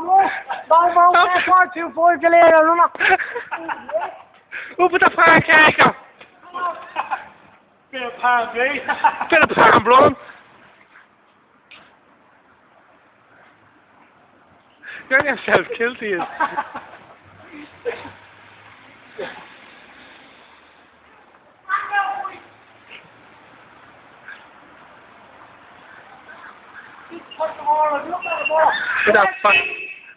mo. Bang bang Stop. four two four galera, ano na? Up at the firecracker! Bit of pan, eh? Bit of palm blowing. You're yourself guilty. is- Put them all, look at the. Fuck.